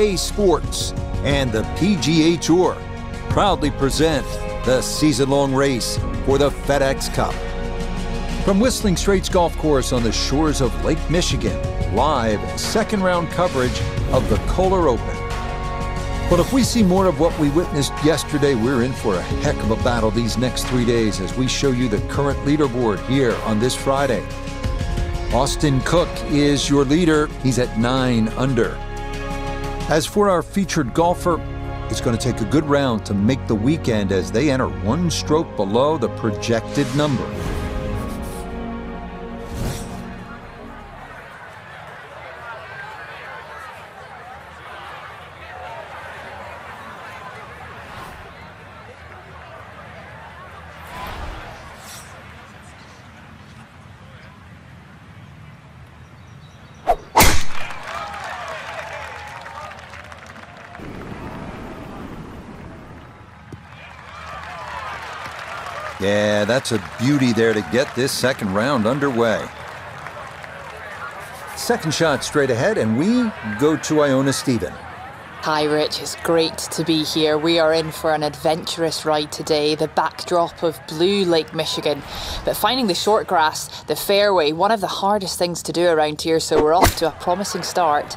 EA Sports, and the PGA Tour proudly present the season long race for the FedEx Cup. From Whistling Straits Golf Course on the shores of Lake Michigan, live second round coverage of the Kohler Open. But if we see more of what we witnessed yesterday, we're in for a heck of a battle these next three days as we show you the current leaderboard here on this Friday. Austin Cook is your leader. He's at nine under. As for our featured golfer, it's going to take a good round to make the weekend as they enter one stroke below the projected number. Yeah, that's a beauty there to get this second round underway. Second shot straight ahead, and we go to Iona Stephen. Hi, Rich. It's great to be here. We are in for an adventurous ride today, the backdrop of blue Lake Michigan. But finding the short grass, the fairway, one of the hardest things to do around here, so we're off to a promising start.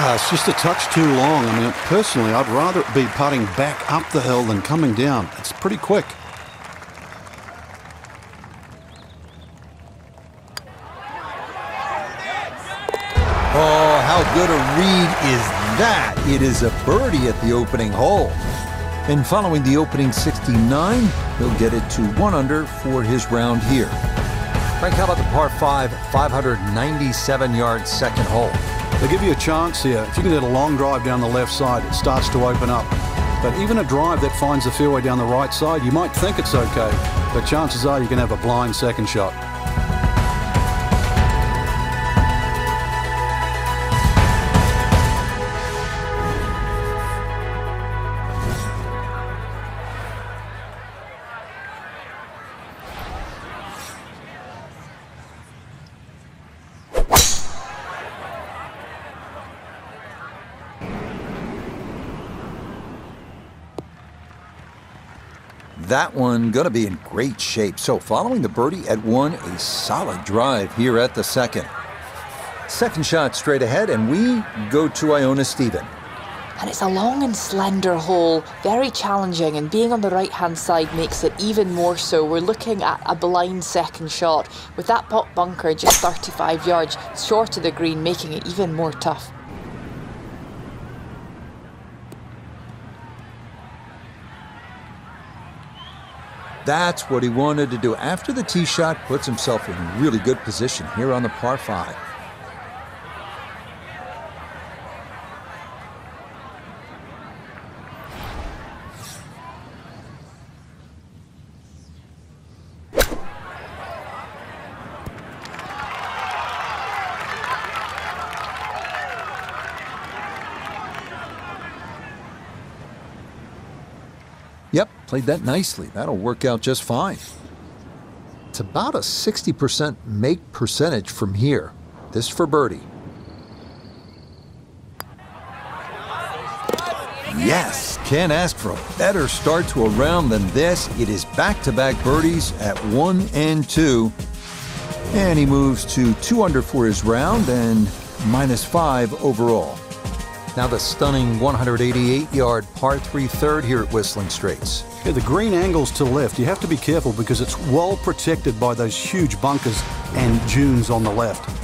It's just a touch too long. I mean, personally, I'd rather it be putting back up the hill than coming down. It's pretty quick. Oh, how good a read is that? It is a birdie at the opening hole. And following the opening 69, he'll get it to one under for his round here. Frank, how about the par 5, 597 yard second hole? They give you a chance here. If you can get a long drive down the left side, it starts to open up. But even a drive that finds the fairway down the right side, you might think it's okay. But chances are you can have a blind second shot. That one gonna be in great shape. So following the birdie at one, a solid drive here at the second. Second shot straight ahead, and we go to Iona Stephen. And it's a long and slender hole, very challenging, and being on the right hand side makes it even more so. We're looking at a blind second shot, with that pot bunker just 35 yards short of the green, making it even more tough. That's what he wanted to do. After the tee shot, puts himself in really good position here on the par 5. Yep, played that nicely. That'll work out just fine. It's about a 60% make percentage from here. This for birdie. Yes, can't ask for a better start to a round than this. It is back-to-back birdies at one and two. And he moves to two under for his round and minus five overall. Now the stunning 188-yard par 3 third here at Whistling Straits. Yeah, the green angles to left, you have to be careful because it's well protected by those huge bunkers and dunes on the left.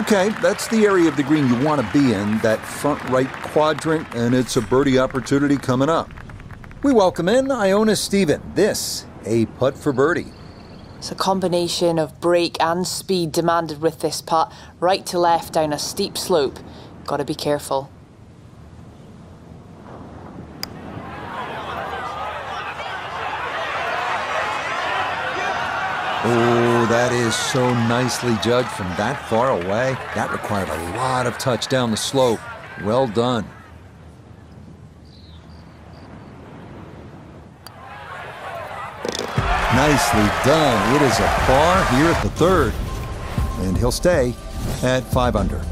Okay, that's the area of the green you want to be in, that front right quadrant, and it's a birdie opportunity coming up. We welcome in Iona Stephen. This, a putt for birdie. It's a combination of break and speed demanded with this putt, right to left down a steep slope. Gotta be careful. Oh, that is so nicely judged from that far away. That required a lot of touch down the slope. Well done. Nicely done. It is a par here at the third. And he'll stay at five under.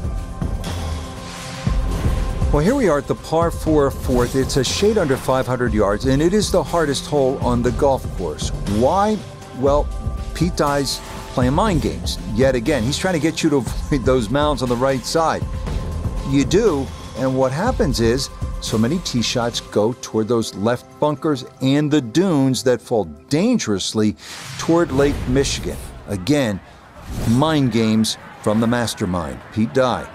Well, here we are at the par 4 fourth. It's a shade under 500 yards, and it is the hardest hole on the golf course. Why? Well, Pete Dye's playing mind games. Yet again, he's trying to get you to avoid those mounds on the right side. You do, and what happens is so many tee shots go toward those left bunkers and the dunes that fall dangerously toward Lake Michigan. Again, mind games from the mastermind, Pete Dye.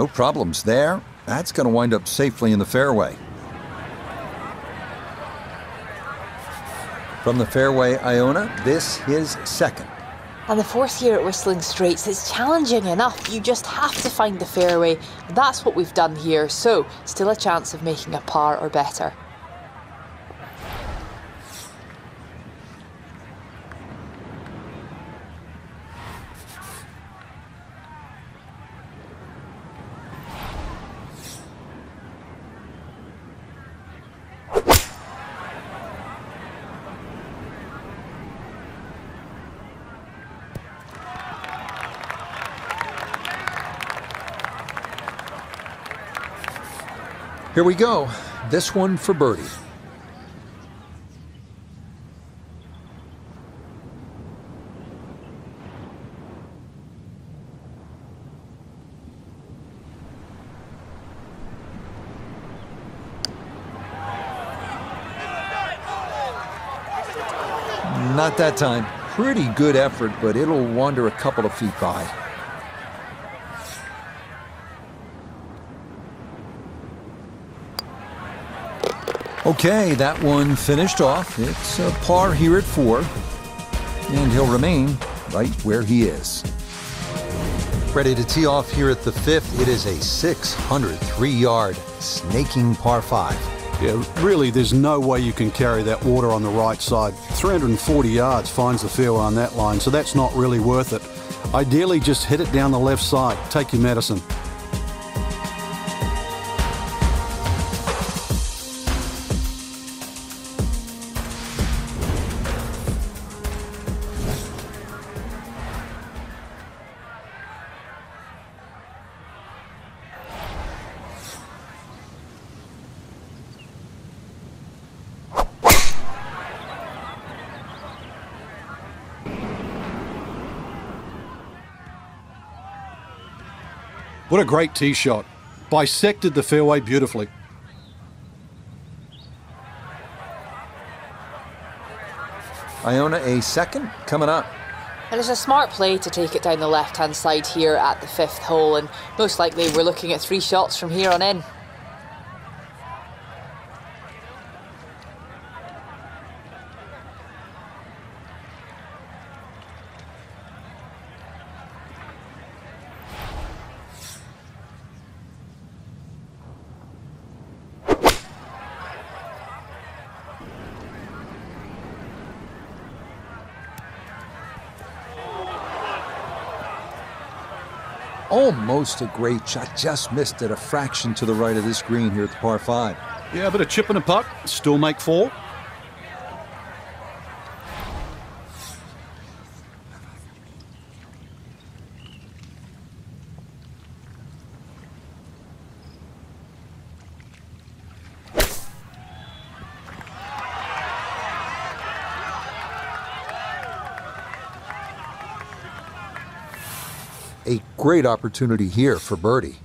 No problems there. That's going to wind up safely in the fairway. From the fairway, Iona, this is second. And the fourth year at Whistling Straits is challenging enough. You just have to find the fairway. That's what we've done here. So, still a chance of making a par or better. Here we go. This one for birdie. Not that time. Pretty good effort, but it'll wander a couple of feet by. Okay, that one finished off. It's a par here at four, and he'll remain right where he is. Ready to tee off here at the fifth. It is a 603 yard snaking par five. Yeah, really, there's no way you can carry that water on the right side. 340 yards finds the fairway on that line, so that's not really worth it. Ideally, just hit it down the left side. Take your medicine. What a great tee shot. Bisected the fairway beautifully. Iona a second coming up. And it's a smart play to take it down the left hand side here at the fifth hole, and most likely we're looking at three shots from here on in. Almost a great shot, just missed it a fraction to the right of this green here at the par 5. Yeah, but a chip and a putt, still make four. A great opportunity here for birdie.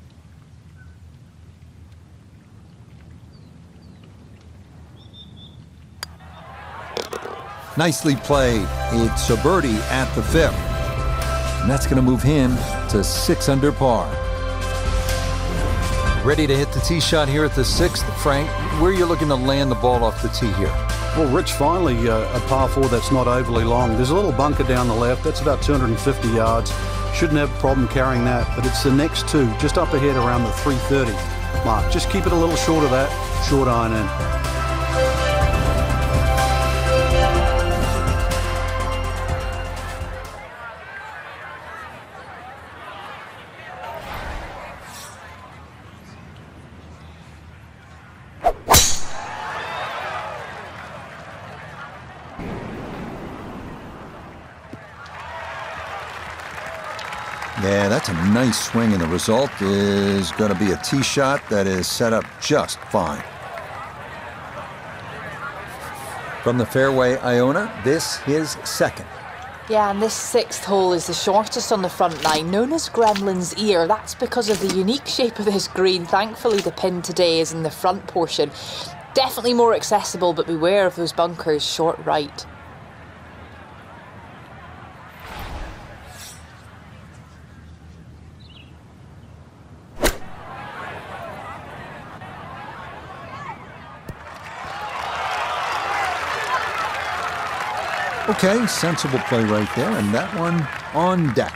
Nicely played. It's a birdie at the fifth. And that's going to move him to six under par. Ready to hit the tee shot here at the sixth, Frank. Where are you looking to land the ball off the tee here? Well, Rich, finally uh, a par four that's not overly long. There's a little bunker down the left. That's about 250 yards. Shouldn't have a problem carrying that, but it's the next two, just up ahead around the 330 mark. Just keep it a little short of that, short iron in. Nice swing, and the result is going to be a tee shot that is set up just fine. From the fairway, Iona, this is second. Yeah, and this sixth hole is the shortest on the front nine, known as Gremlin's Ear. That's because of the unique shape of this green. Thankfully, the pin today is in the front portion. Definitely more accessible, but beware of those bunkers short right. Okay, sensible play right there, and that one on deck.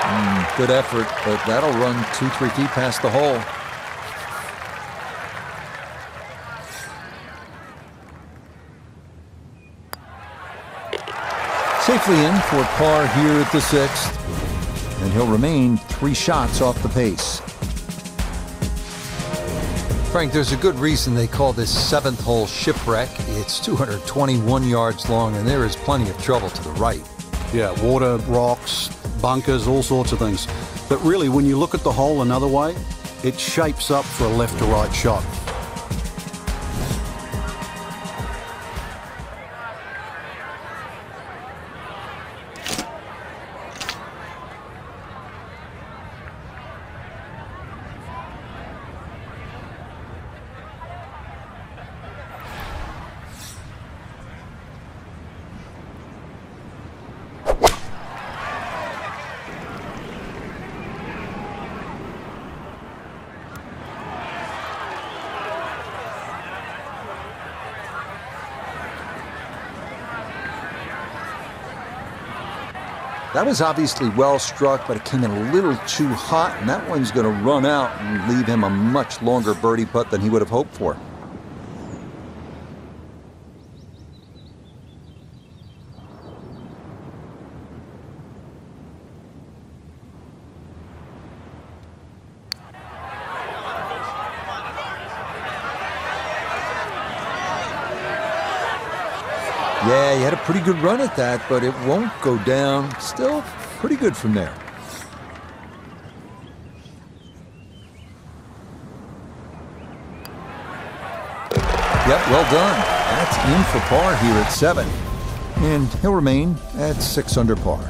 Mm, good effort, but that'll run two, three feet past the hole. Safely in for par here at the sixth, and he'll remain three shots off the pace. Frank, there's a good reason they call this seventh hole shipwreck. It's 221 yards long, and there is plenty of trouble to the right. Yeah, water, rocks, bunkers, all sorts of things. But really, when you look at the hole another way, it shapes up for a left to right shot. That was obviously well struck, but it came in a little too hot, and that one's going to run out and leave him a much longer birdie putt than he would have hoped for. Yeah, he had a pretty good run at that, but it won't go down. Still pretty good from there. Yep, well done. That's in for par here at seven. And he'll remain at six under par.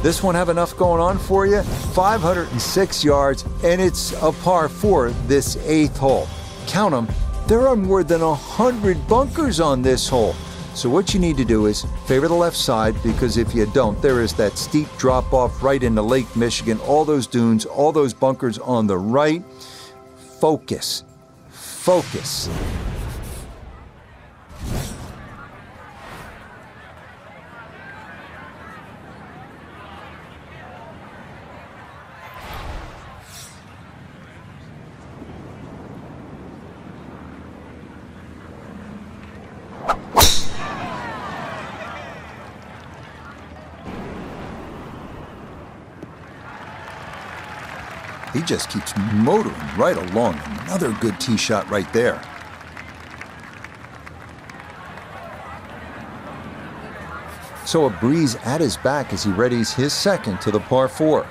This one have enough going on for you? 506 yards, and it's a par four this eighth hole. Count them, there are more than 100 bunkers on this hole. So what you need to do is favor the left side because if you don't, there is that steep drop off right into Lake Michigan, all those dunes, all those bunkers on the right. Focus. Focus. Just keeps motoring right along. Another good tee shot right there. So a breeze at his back as he readies his second to the par four.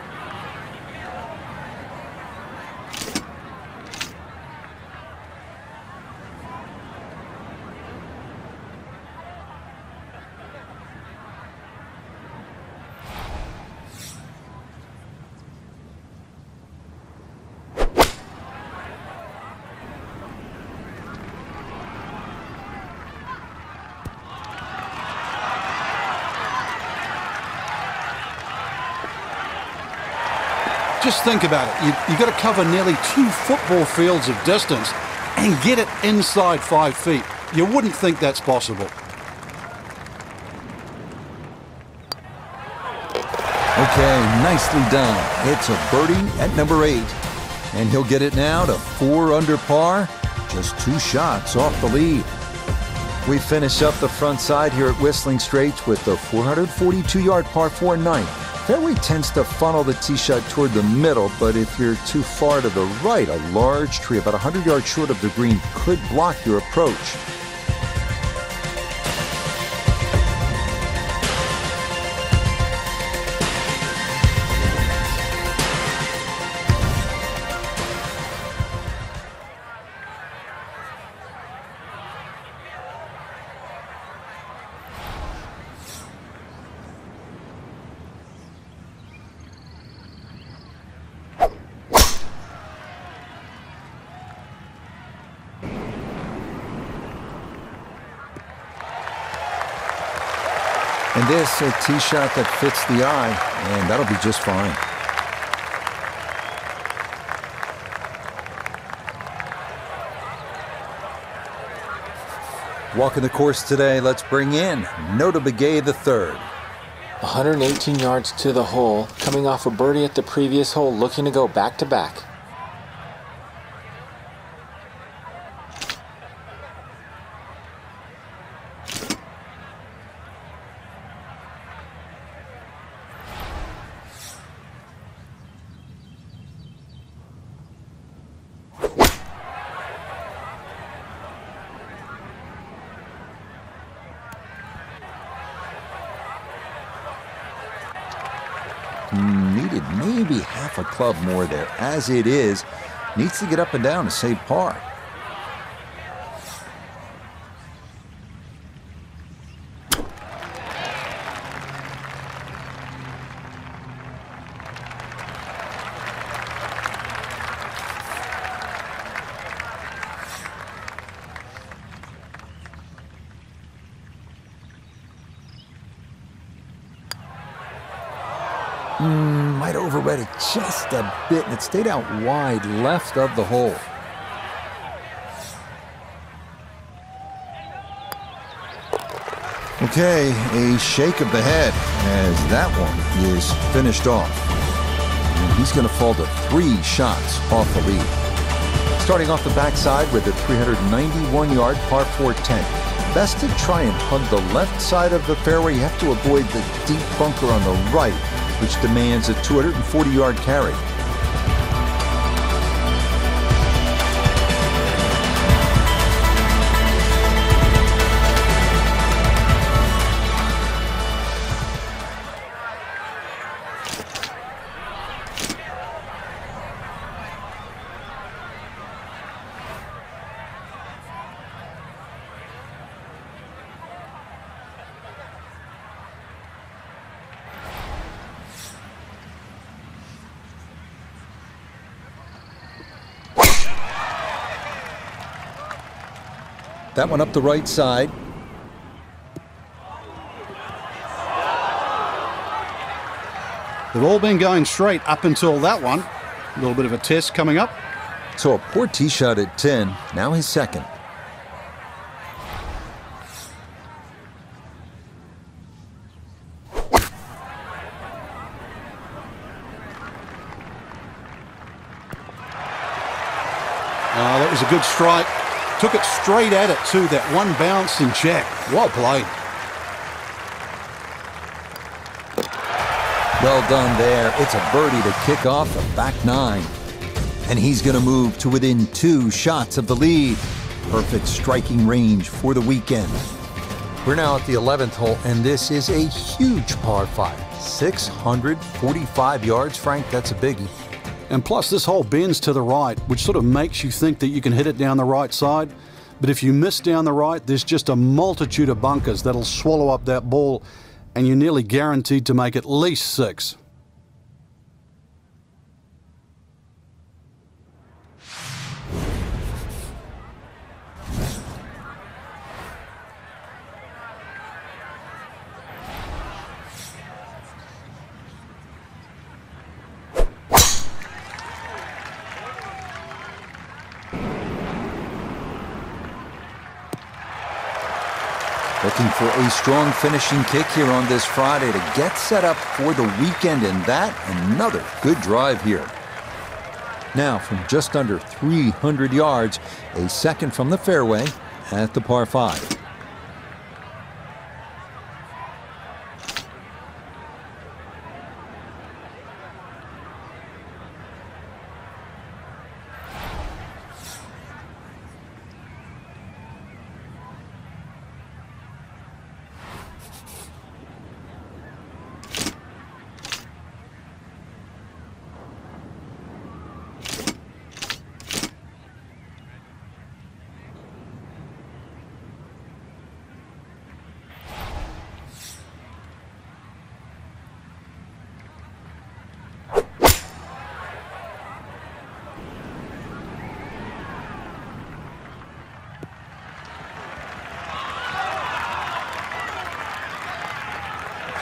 Just think about it. You, you got to cover nearly two football fields of distance and get it inside five feet. You wouldn't think that's possible. Okay, nicely done. It's a birdie at number eight. And he'll get it now to four under par, just two shots off the lead. We finish up the front side here at Whistling Straits with the 442-yard par 4 ninth. Fairway tends to funnel the tee shot toward the middle, but if you're too far to the right, a large tree about 100 yards short of the green could block your approach. This, a tee shot that fits the eye, and that'll be just fine. Walking the course today, let's bring in Notah Begay Third, 118 yards to the hole, coming off a birdie at the previous hole, looking to go back to back. Needed maybe half a club more there. As it is, needs to get up and down to save par. Mm, might overread it just a bit, and it stayed out wide left of the hole. Okay, a shake of the head as that one is finished off. And he's going to fall to three shots off the lead. Starting off the backside with a 391-yard par 4 10. Best to try and hug the left side of the fairway. You have to avoid the deep bunker on the right which demands a 240 yard carry. That one up the right side. They've all been going straight up until that one. A little bit of a test coming up. So a poor tee shot at 10, now his second. Oh, that was a good strike. Took it straight at it, too. That one bounce and check. Well played. Well done there. It's a birdie to kick off the back nine. And he's going to move to within two shots of the lead. Perfect striking range for the weekend. We're now at the 11th hole, and this is a huge par 5. 645 yards. Frank, that's a biggie. And plus, this hole bends to the right, which sort of makes you think that you can hit it down the right side. But if you miss down the right, there's just a multitude of bunkers that'll swallow up that ball, and you're nearly guaranteed to make at least six. looking for a strong finishing kick here on this Friday to get set up for the weekend, and that another good drive here. Now, from just under 300 yards, a second from the fairway at the par 5.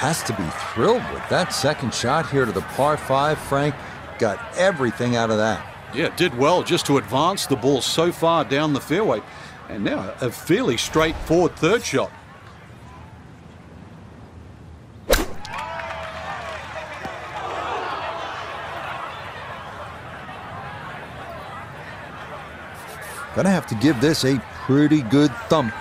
Has to be thrilled with that second shot here to the par 5. Frank got everything out of that. Yeah, did well just to advance the ball so far down the fairway. And now a fairly straightforward third shot. Gonna have to give this a pretty good thump.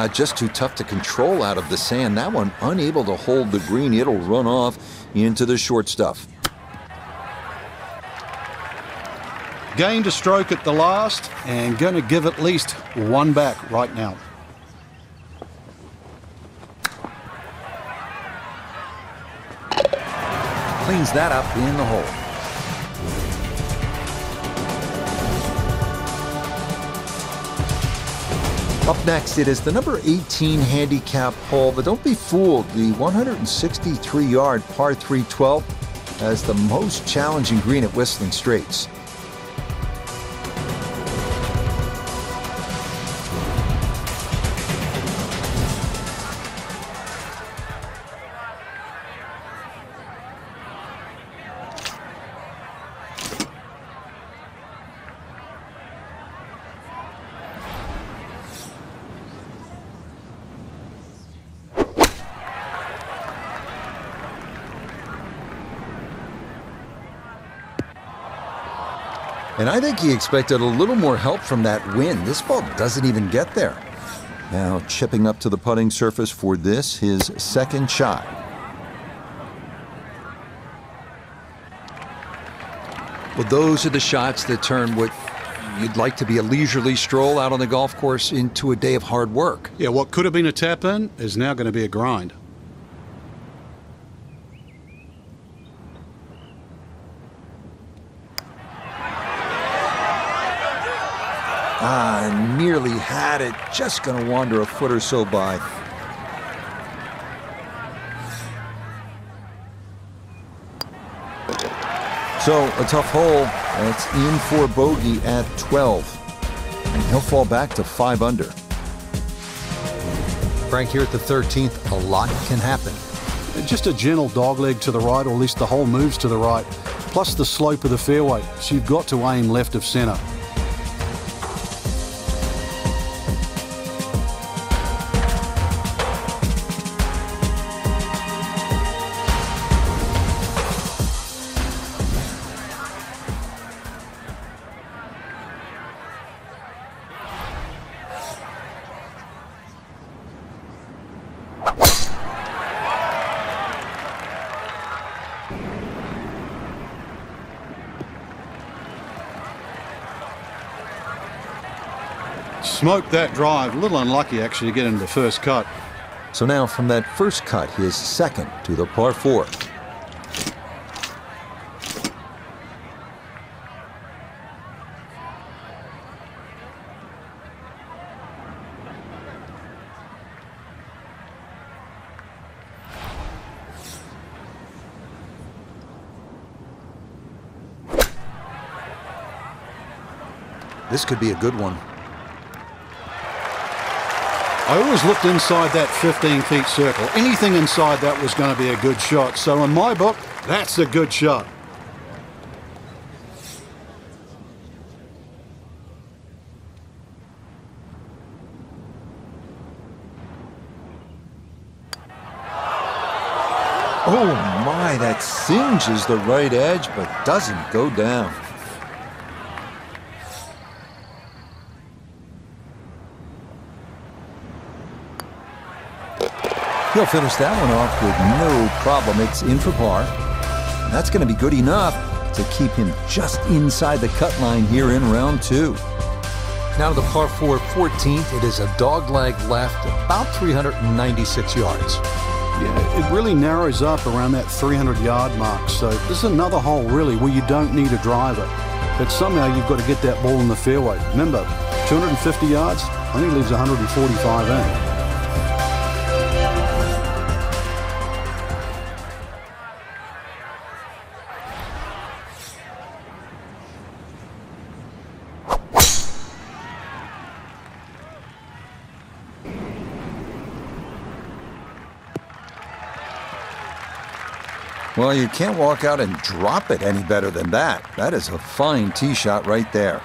Uh, just too tough to control out of the sand. That one unable to hold the green. It'll run off into the short stuff. Gained a stroke at the last and going to give at least one back right now. Cleans that up in the hole. Up next, it is the number 18 handicap hole, but don't be fooled. The 163 yard par 312 has the most challenging green at Whistling Straits. And I think he expected a little more help from that wind. This ball doesn't even get there. Now chipping up to the putting surface for this, his second shot. Well, those are the shots that turn what you'd like to be a leisurely stroll out on the golf course into a day of hard work. Yeah, what could have been a tap in is now going to be a grind. Ah, nearly had it. Just going to wander a foot or so by. So, a tough hole. That's in for bogey at 12. And he'll fall back to 5 under. Frank, here at the 13th, a lot can happen. Just a gentle dogleg to the right, or at least the hole moves to the right, plus the slope of the fairway. So you've got to aim left of centre. that drive. A little unlucky, actually, to get into the first cut. So now from that first cut, he is second to the par four. This could be a good one. I always looked inside that 15 feet circle. Anything inside that was going to be a good shot. So in my book, that's a good shot. Oh my, that singes the right edge but doesn't go down. He'll finish that one off with no problem. It's in for par. That's going to be good enough to keep him just inside the cut line here in round two. Now to the par 4 14th. It is a dogleg left, about 396 yards. Yeah, it really narrows up around that 300 yard mark. So this is another hole really where you don't need a driver. But somehow you've got to get that ball in the fairway. Remember, 250 yards, only leaves 145 in. Well, you can't walk out and drop it any better than that. That is a fine tee shot right there.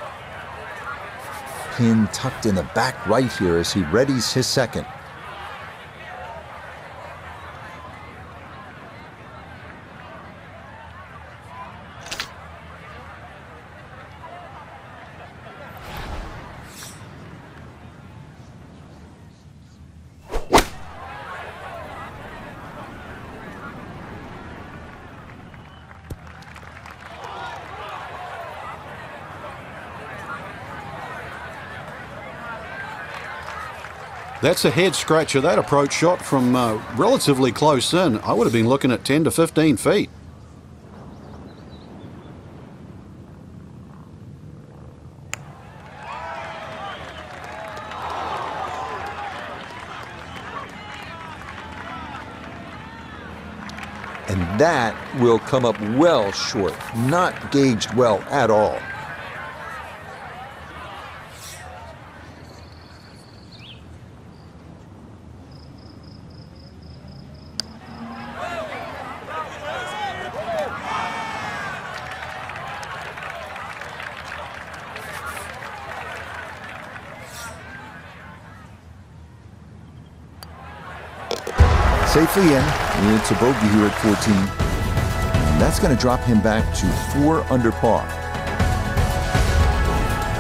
Pin tucked in the back right here as he readies his second. That's a head scratcher. That approach shot from uh, relatively close in. I would have been looking at 10 to 15 feet. And that will come up well short, not gauged well at all. safely in. It's a bogey here at 14. And that's going to drop him back to four under par.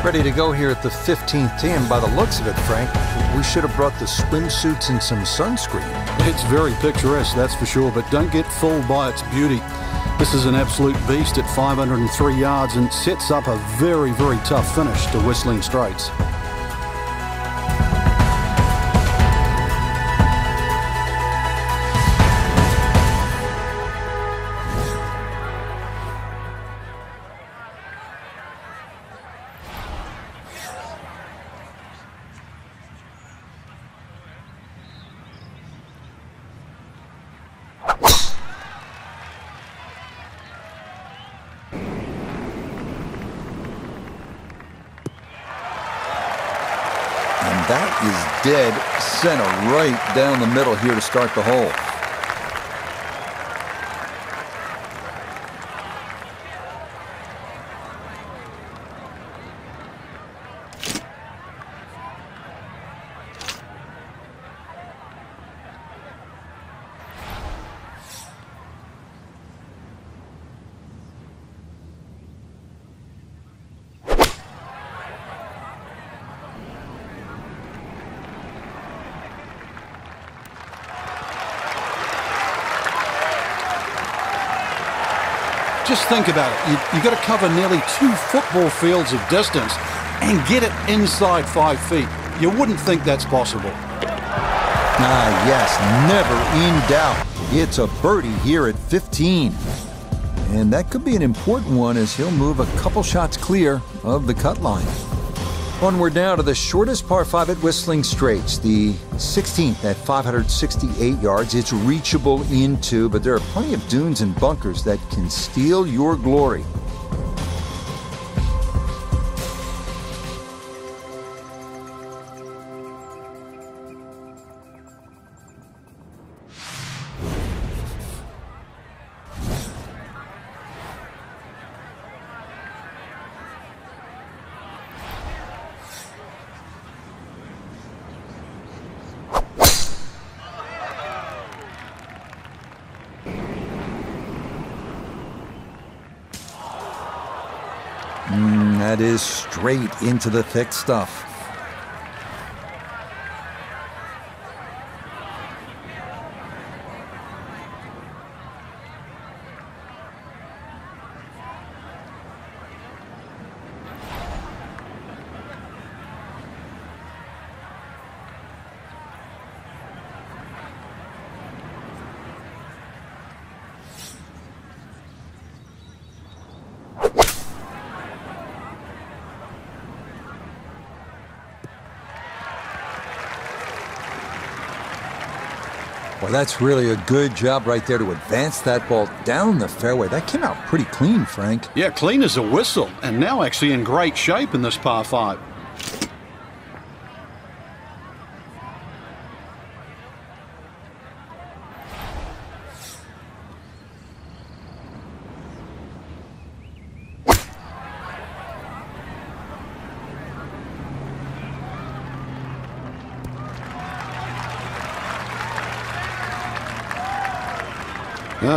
Ready to go here at the 15th tee, and by the looks of it, Frank, we should have brought the swimsuits and some sunscreen. It's very picturesque, that's for sure, but don't get fooled by its beauty. This is an absolute beast at 503 yards and sets up a very, very tough finish to Whistling Straits. That is dead center right down the middle here to start the hole. Think about it. You, have got to cover nearly two football fields of distance and get it inside five feet. You wouldn't think that's possible. Ah, yes, never in doubt. It's a birdie here at 15. And that could be an important one as he'll move a couple shots clear of the cut line. Onward now to the shortest par 5 at Whistling Straits, the 16th at 568 yards. It's reachable into, but there are plenty of dunes and bunkers that can steal your glory. Straight into the thick stuff. Well, that's really a good job right there to advance that ball down the fairway. That came out pretty clean, Frank. Yeah, clean as a whistle, and now actually in great shape in this par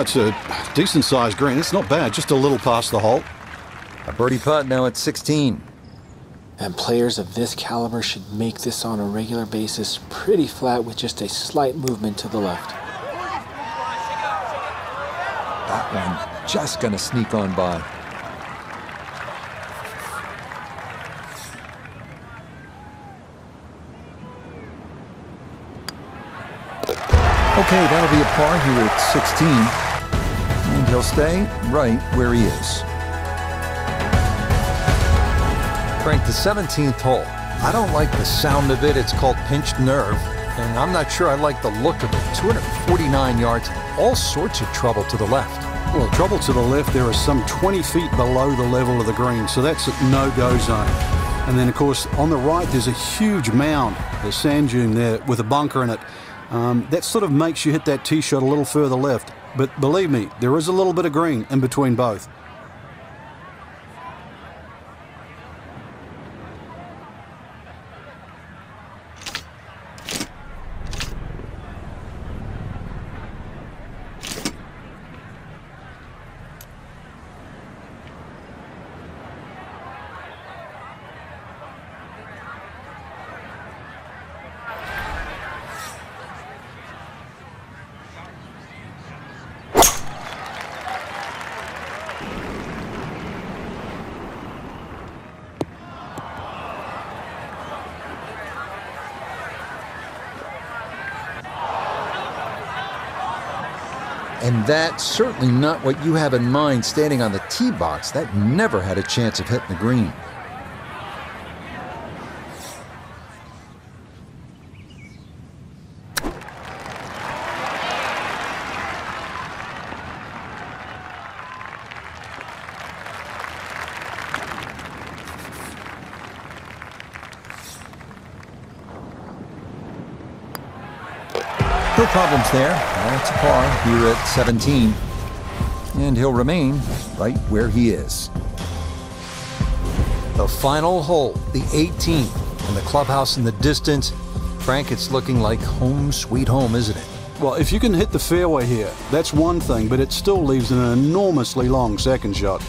five. That's a decent sized green. It's not bad, just a little past the hole. A birdie putt now at 16. And players of this caliber should make this on a regular basis pretty flat with just a slight movement to the left. That one just going to sneak on by. Okay, that'll be a par here at 16. He'll stay right where he is. Frank, the 17th hole. I don't like the sound of it. It's called pinched nerve. And I'm not sure I like the look of it. 249 yards, all sorts of trouble to the left. Well, trouble to the left, there is some 20 feet below the level of the green, so that's a no-go zone. And then, of course, on the right, there's a huge mound, the sand dune there with a bunker in it. Um, that sort of makes you hit that tee shot a little further left. But believe me, there is a little bit of green in between both. And that's certainly not what you have in mind standing on the tee box. That never had a chance of hitting the green. Problems there. That's a par here at 17. And he'll remain right where he is. The final hole, the 18th, and the clubhouse in the distance. Frank, it's looking like home sweet home, isn't it? Well, if you can hit the fairway here, that's one thing, but it still leaves an enormously long second shot.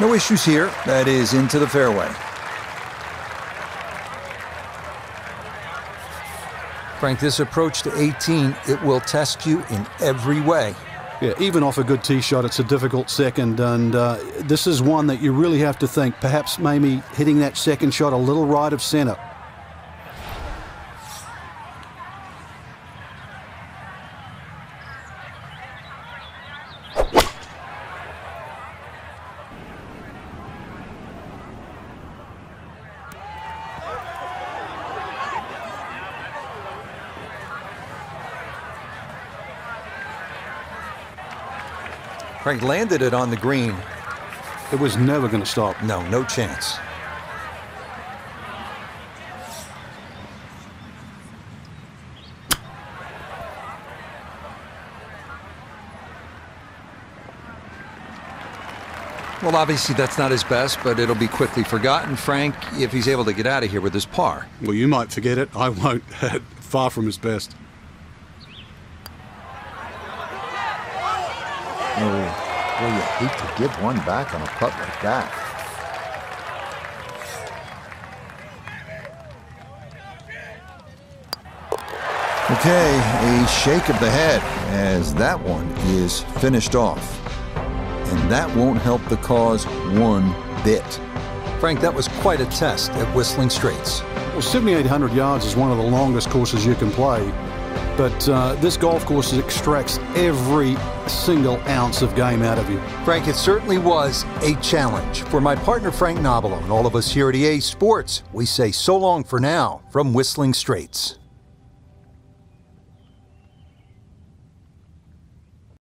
No issues here. That is into the fairway. Frank, this approach to 18, it will test you in every way. Yeah, even off a good tee shot, it's a difficult second, and uh, this is one that you really have to think, perhaps maybe hitting that second shot a little right of center. Frank landed it on the green. It was never going to stop. No, no chance. Well, obviously that's not his best, but it'll be quickly forgotten, Frank, if he's able to get out of here with his par. Well, you might forget it. I won't. Far from his best. Oh, boy, you hate to give one back on a putt like that. Okay, a shake of the head as that one is finished off and that won't help the cause one bit. Frank, that was quite a test at Whistling Straits. Well, 7,800 yards is one of the longest courses you can play, but uh, this golf course extracts every single ounce of game out of you. Frank, it certainly was a challenge. For my partner Frank Nobilo and all of us here at EA Sports, we say so long for now from Whistling Straits.